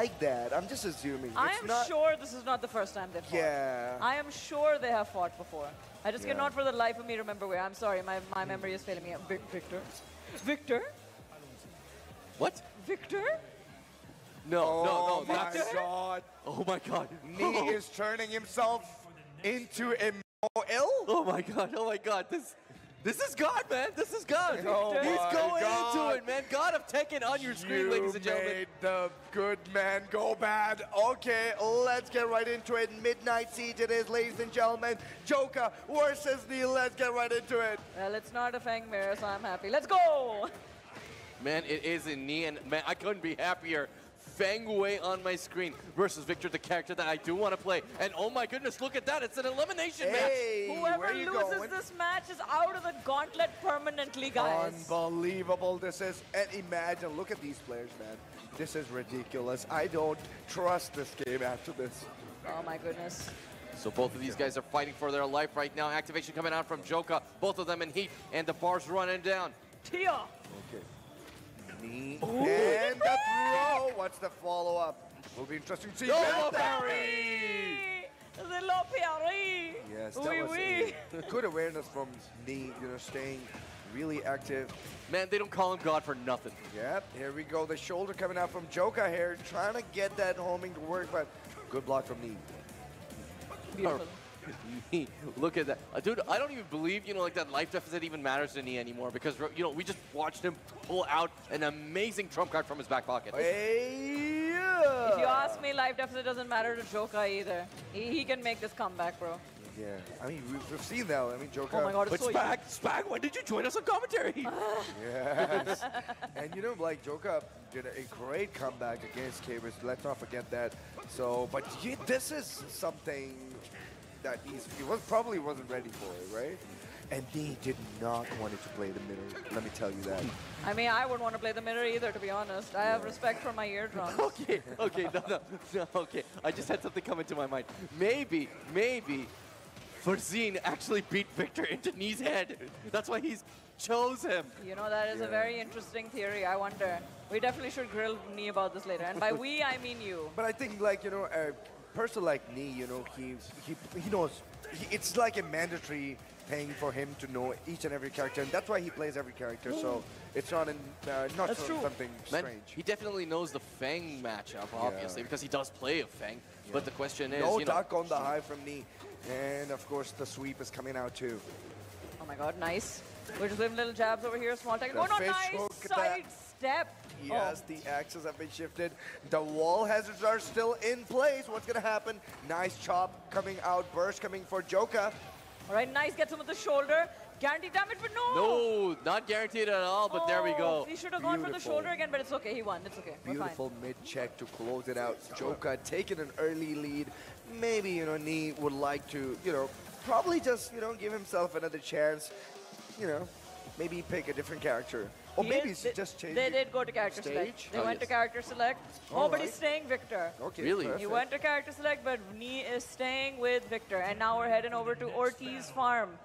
like that. I'm just assuming. I It's am not, sure this is not the first time they've fought. Yeah. I am sure they have fought before. I just Yeah. cannot for the life of me remember where. I'm sorry, my, my memory is failing me. Victor? Victor? What? Victor? No, Oh no, no. Oh my That's, god. oh my god. Knee is turning himself into a ill. Oh my god. Oh my god. This this is God, man. This is God. Oh He's going God. into it, man. God of Tekken on your screen, you ladies and gentlemen. made the good man go bad. Okay, let's get right into it. Midnight Siege it is, ladies and gentlemen. Joka versus Neil. Let's get right into it. Well, it's not a Fang mirror, so I'm happy. Let's go! Man, it is in knee, and man, I couldn't be happier. Fang Wei on my screen versus Victor, the character that I do want to play. And oh my goodness, look at that. It's an elimination match. Whoever loses going? this match is out of the gauntlet permanently, guys. Unbelievable this is. And imagine, look at these players, man. This is ridiculous. I don't trust this game after this. Oh my goodness. So both of these guys are fighting for their life right now. Activation coming out from Joka. Both of them in heat, and the bar's running down. Tia! Okay. Knee and the throw. What's the follow up? Will be interesting to see. Oh, Barry! The Lopiari! Yes, that Oui, was oui. a good awareness from Knee, you know, staying really active. Man, they don't call him God for nothing. Yep, here we go. The shoulder coming out from Joka here, trying to get that homing to work, but good block from Knee. Beautiful. Knee, Look at that. Uh, dude, I don't even believe, you know, like that life deficit even matters to Knee anymore because, you know, we just watched him pull out an amazing trump card from his back pocket. Hey, yeah. If you ask me, life deficit doesn't matter to Joka either. He, he can make this comeback, bro. Yeah, I mean, we've, we've seen that. I mean, Joka. Oh my god, But it's so Spag, Spag, when did you join us on commentary? Yes. and you know, like Joka did a great comeback against Cabers. Let's not forget that. So, but he, this is something that he's, he was probably wasn't ready for it, right? And he did not want to play the middle. Let me tell you that. I mean, I wouldn't want to play the mirror either, to be honest. I have respect for my eardrums. okay, okay, no, no, no, okay. I just had something come into my mind. Maybe, maybe Farzeen actually beat Victor into Knee's head. That's why he's chose him. You know, that is a very interesting theory. I wonder. We definitely should grill me about this later. And by we, I mean you. But I think, like you know, a person like me, you know, he he he knows. He, it's like a mandatory thing for him to know each and every character, and that's why he plays every character. So it's not in, uh, not That's so- true. something Man, strange. he definitely knows the Fang matchup, obviously, because he does play a Fang. But the question is, no you know, duck on the high from knee, and of course the sweep is coming out too. Oh my god, nice. We're just doing little jabs over here. Small tech. The Oh no, nice side step. Yes, Oh. the axes have been shifted. The wall hazards are still in place. What's gonna happen? Nice chop coming out. Burst coming for Joka. All right, nice. Gets him with the shoulder. Guaranteed damage, but no. no, not guaranteed at all, but there we Oh, go. He should have gone for the shoulder again, but it's okay. He won. It's okay. Beautiful mid check to close it out. Joka taking an early lead. Maybe you know Knee would like to you know probably just you know give himself another chance. You know, maybe pick a different character, or He maybe is- it's just change. They did go to character stage? select. They Oh, went to character select. Oh, All but he's staying Victor. Okay, Really? He He went to character select, but Knee is staying with Victor. And now we're heading over to Ortiz Farm,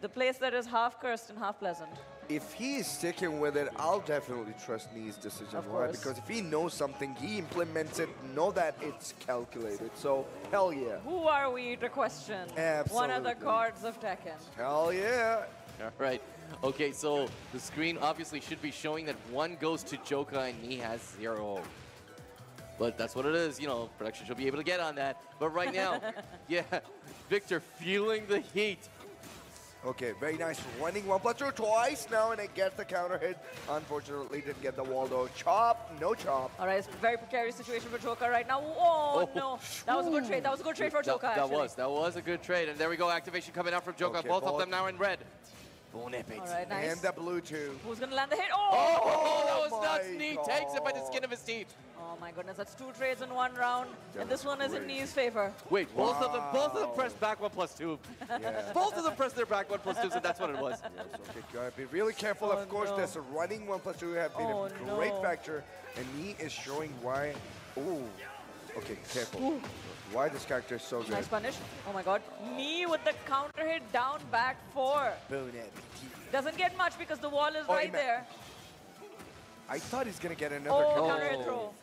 the place that is half cursed and half pleasant. If he is sticking with it, I'll definitely trust Knee's decision. Of Why? course. Because if he knows something, he implements it. Know that it's calculated. So hell yeah, Who are we to question Absolutely. one of the Absolutely. cards of Tekken? hell yeah. All right. Okay, so the screen obviously should be showing that one goes to Joka and he has zero. But that's what it is. You know, production should be able to get on that. But right now, yeah, Victor feeling the heat. Okay, very nice. Running one plus two twice now, and it gets the counter hit. Unfortunately, didn't get the Waldo chop. No chop. All right, it's a very precarious situation for Joka right now. Oh, Oh. no. That was a good trade. That was a good trade for that, Joka, that actually. was that was a good trade. And there we go, activation coming out from Joka. Okay, Both of them now in red. Bon epic. All right, nice. And the blue two. Who's going to land the hit? Oh, Oh! that was Oh nuts. my Knee takes it by the skin of his teeth. Oh my goodness, that's two trades in one round, and this one is in great. Knee's favor. Wait, both of them both of them Wow. pressed back one plus two. Yeah. both of them pressed their back one plus two, so that's what it was. Yes, okay, gotta be really careful. Oh, of course, no. this running one plus two have been Oh, a great no. factor, and he is showing why. Ooh, okay, careful. Why this character is so good. Nice punish. Oh my god. Knee with the counter hit down back four. Bon appetit. Doesn't get much because the wall is Oh, right there. I thought he's gonna get oh, another Oh, counter. counter hit Oh. throw.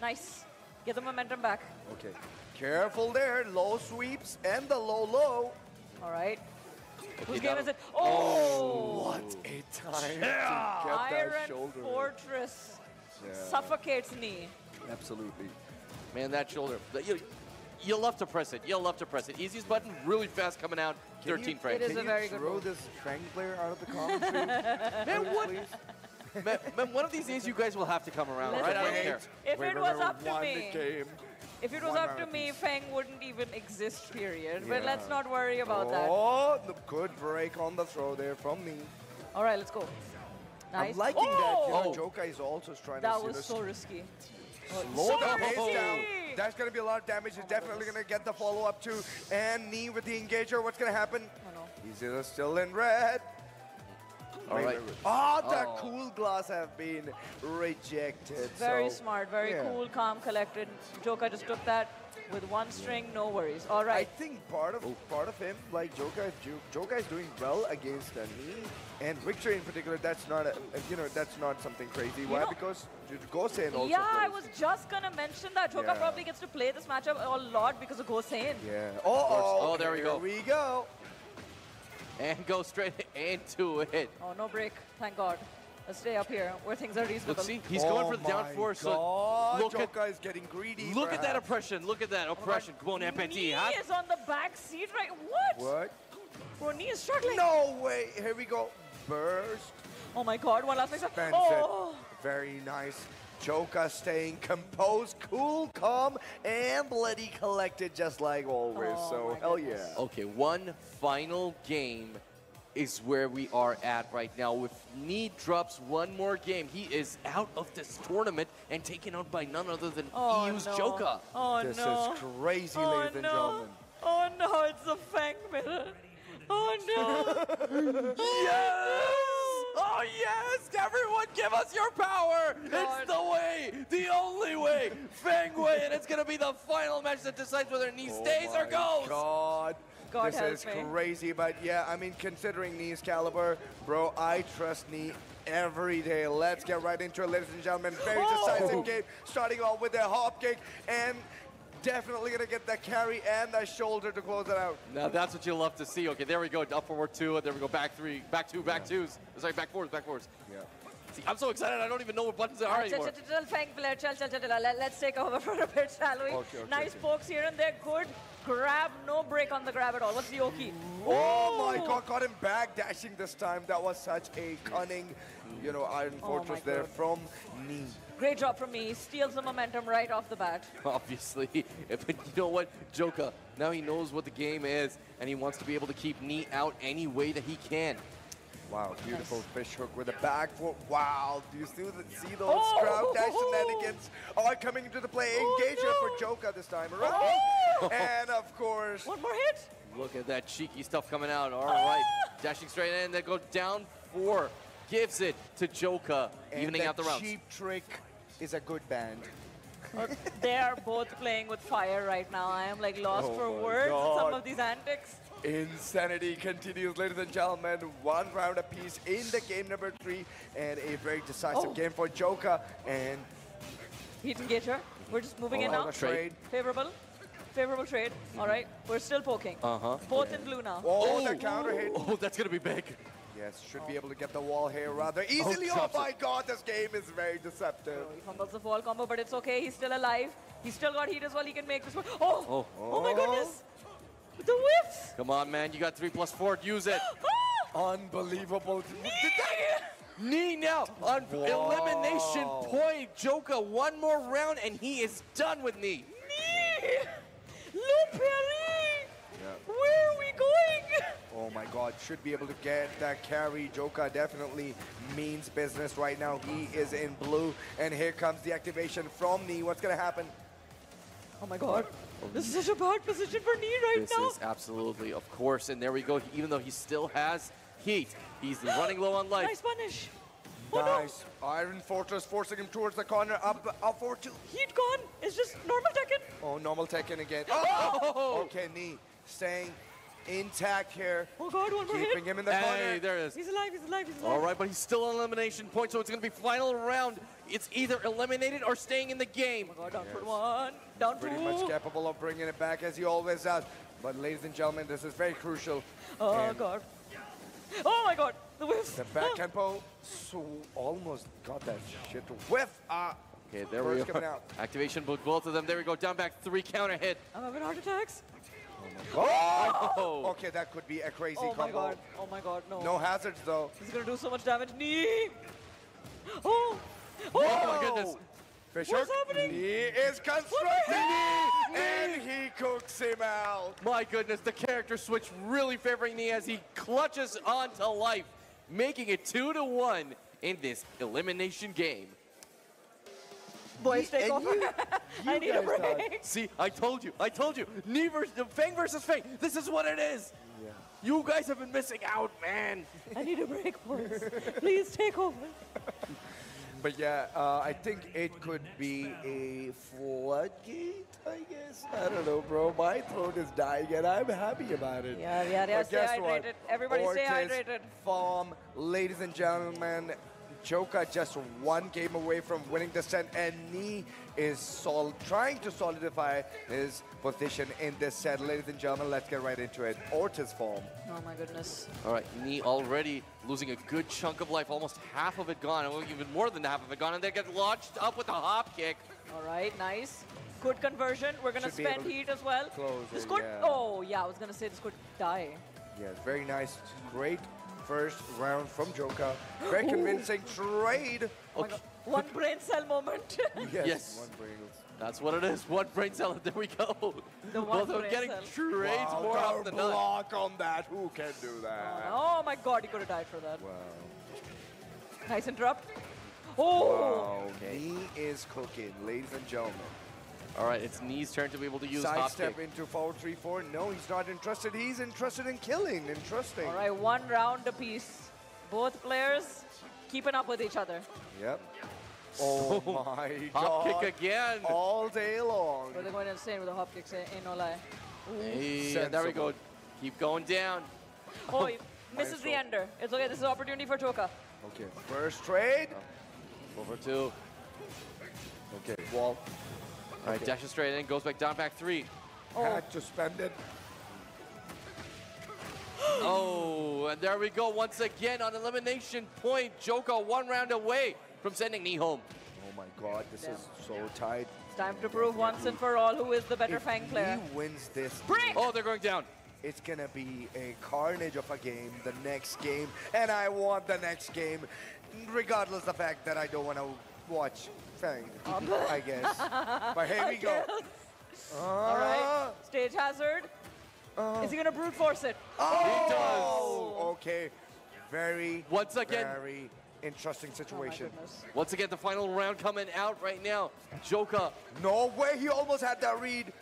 Nice. Get the momentum back. Okay. Careful there. Low sweeps and the low low. All right. Whose game is it? Oh! oh! What a time to get that Iron shoulder. Fortress Yeah. suffocates knee. Absolutely. Man, that shoulder. That- You, you love to press it. You'll love to press it. Easiest button, really fast coming out. Can you- 13 frames. It is Can a you very good throw move. this Fang player out of the commentary? Man, what? please? man, man, one of these days you guys will have to come around, Listen, right? I don't care. If it was up to me, game. if it was One up to me, apiece. Fang wouldn't even exist, period. But let's not worry about that. Oh, the good break on the throw there from me. All right, let's go. Nice. I'm liking that. You know, Oh! Joka is also trying That to you was so risky. slow oh, the so oh! pace down. That's going to be a lot of damage. He's definitely going to get the follow up too. And knee with the engager. What's going to happen? Oh, no. He's still in red. All Wait, right. wait, wait. Ah, the Oh. cool glass have been rejected. Very so, smart, very yeah. cool, calm, collected. Joka just took that with one string, no worries. All right. I think part of oh. part of him, like Joka, Joka is doing well against a knee, and Victor in particular. That's not a, you know, that's not something crazy. Why? know- because Gosen also. Yeah, I was just gonna mention that. Joka Yeah. probably gets to play this matchup a lot because of Gosen. Yeah. Oh, oh, Oh, there we here go. we go. And go straight into it. Oh, no break. Thank God. Let's stay up here where things are reasonable. Look, see, he's oh going for the down my four. So God, look at Joka is getting greedy. look at that oppression. Look at that oppression. Come on, Empty. Knee is on the back seat, right? What? What? Bro, knee is struggling. No way. Here we go. Burst. Oh my God, one last mix Oh. Very nice. Joka staying composed, cool, calm, and bloody collected just like always. Oh so hell goodness. yeah. Okay, one final game is where we are at right now. If Knee drops one more game, he is out of this tournament and taken out by none other than Oh, EU's no. Joka. Oh This no. is crazy, oh, ladies and gentlemen. Oh no, it's a fang mirror. Oh, oh no. Yes! Oh yes! Everyone give us your power! God. It's the way! The only way! Fang Wei! And it's gonna be the final match that decides whether Knee oh stays oh or my goes! God. God this help is me. crazy, but yeah, I mean, considering Knee's caliber, bro, I trust Knee every day. Let's get right into it, ladies and gentlemen. Very Oh. decisive game, starting off with a hop kick, and definitely gonna get that carry and that shoulder to close it out. Now that's what you love to see. Okay, there we go. Up forward two, and there we go. Back three, back two, back twos. Sorry, back fours, back fours. Yeah. See, I'm so excited. I don't even know what buttons there are anymore. Let's take over for a bit, shall we? Okay, okay, nice okay. pokes here and there. Good grab. No break on the grab at all. What's the Oki? Oh my god, got him back dashing this time. That was such a cunning, you know, Iron Oh Fortress my there God. from Knee. Great job from me. Steals the momentum right off the bat. Obviously, but you know what, Joka? Now he knows what the game is, and he wants to be able to keep Knee out any way that he can. Wow, beautiful fish hook with a back foot. Wow, do you see, the, see those Oh! crowd dash shenanigans are coming into the play? Oh, Engager no. for Joka this time around. Oh! And of course, One more hit. Look at that cheeky stuff coming out. All right, ah. dashing straight in. They go down four. Gives it to Joka, and evening out the rounds. cheap trick is a good band. Uh, they are both playing with fire right now. I am like lost Oh for my words at some of these antics. Insanity continues, ladies and gentlemen. One round apiece in the game number three, and a very decisive Oh. game for Joka. And Heat engager. We're just moving in oh, now. the trade. Favorable. Favorable trade. All right. We're still poking. Uh-huh. Both in blue now. Oh, the counter hit. Oh, that's gonna be big. Yes, should be able to get the wall here rather easily. Oh, drops it. my god, this game is very deceptive. He fumbles the fall combo, but it's okay. He's still alive. He's still got heat as well. He can make this one. Oh! Oh. Oh, my goodness! The whiffs! Come on, man. You got three plus four. Use it. Ah! Unbelievable. Knee now on elimination point. Joka, one more round, and he is done with Knee. Knee! Lou Perry! Where are we going? Oh my god, should be able to get that carry. Joka definitely means business right now. He is in blue, and here comes the activation from Knee. What's gonna happen? Oh my god. This is such a bad position for Knee right This now. is absolutely, of course, and there we go. Even though he still has heat, he's running low on life. Nice punish. Oh no. Nice. Iron Fortress forcing him towards the corner. Up, up for two. Heat gone. It's just normal Tekken. Oh, normal Tekken again. Oh! oh! Okay, Knee staying intact here. Oh god, one more Keeping hit. him in the Hey, corner. there it is. He's alive, he's alive, he's alive. All right, but he's still on elimination point, so it's going to be final round. It's either eliminated or staying in the game. Oh god, down for one. Down Pretty two. much capable of bringing it back as he always does. But ladies and gentlemen, this is very crucial. Oh And god. Oh my god. The whiffs. The back tempo so almost got that shit whiff. Ah, Okay, there we First go. coming out. Activation book, both of them. There we go. Down back three counter hit. I'm having heart attacks. oh! Oh, Okay, that could be a crazy Oh my combo. god. Oh my god. No. No hazards though. He's gonna do so much damage. Knee. Oh. Oh, Oh my goodness. Fish What's hook. happening? He is constructing knee, and he cooks him out. My goodness, the character switch really favoring me as he clutches on to life, making it two to one in this elimination game. Boys, take and over. you- I need a guys thought- break. See, I told you, I told you, knee versus, Fang versus Fang. This is what it is. Yeah. You guys have been missing out, man. I need a break, boys. Please take over. But yeah, uh, I think it could be a floodgate, I guess. I don't know, bro. My throat is dying, and I'm happy about it. Yeah, yeah, yeah. But Stay guess what? hydrated. Everybody stay hydrated. Farm, ladies and gentlemen, Joka just one game away from winning the set, and Knee is sol- trying to solidify his position in this set. Ladies and gentlemen, let's get right into it. Ortiz Farm. Oh my goodness. All right, Knee already losing a good chunk of life, almost half of it gone, or even more than half of it gone, and they get launched up with a hop kick. All right, nice. Good conversion. We're gonna spend heat as well. close this it, could. yeah. Oh yeah, I was gonna say this could die. Yes, very nice. Great first round from Joka. Very convincing trade. Oh my One brain cell moment. Yes. Yes. One Pringles. That's what it is. One brain cell. There we go. The Both one of them brain getting cell. trades Wow, more the often than not. block on that. Who can do that? oh my God, he could have died for that. Wow. Nice interrupt. Oh. Wow. He is cooking, ladies and gentlemen. All right, it's Knee's turn to be able to use hop Sidestep kick. into forward 3 4. No, he's not interested. He's interested in killing. Interesting. All right, one round apiece. Both players keeping up with each other. Yep. Oh my Hop god. kick again. All day long. But they're going insane with the hop kicks, eh, ain't no lie. Hey, and there we go. Keep going down. Oh, he misses the roll. ender. It's okay, this is an opportunity for Joka. Okay. First trade. Over two. Okay. Wall. All right, Okay. dashes straight in, goes back down, back three. Oh, Had to spend it. Oh, and there we go once again on elimination point. Joka one round away from sending Knee home. Oh my god, this Damn. is so tight. it's time to prove once and for all who is the better If Fang player. he wins this, Break! Oh, they're going down. it's gonna be a carnage of a game, the next game, and I want the next game, regardless of the fact that I don't want to watch Fang, I guess. But here we go. Uh-huh. All right, stage hazard. Uh-huh. Is he gonna brute force it? Oh, he does. okay. Very, Once again. very interesting Oh situation. goodness. Once again, the final round coming out right now. Joka, no way, he almost had that read.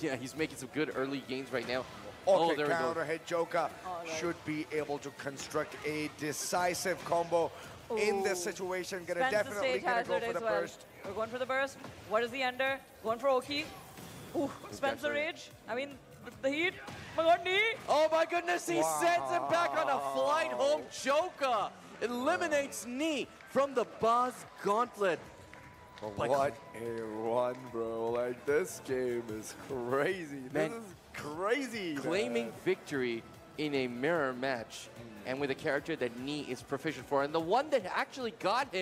yeah, he's making some good early gains right now. Oh, okay, oh, there we counter go. hit Joka All right. should be able to construct a decisive combo in this situation. Gonna Spends definitely gonna go for the as well. burst. We're going for the burst. What is the ender? Going for Oki. Ooh, spends the rage. I mean, the, the heat. My God, knee. Oh my goodness, he sends him back on a flight home. Joka eliminates Knee from the Baaz Gauntlet. Like- What a run, bro. Like, this game is crazy. Man. This is crazy. Claiming man. victory in a mirror match and with a character that Knee is proficient for and the one that actually got him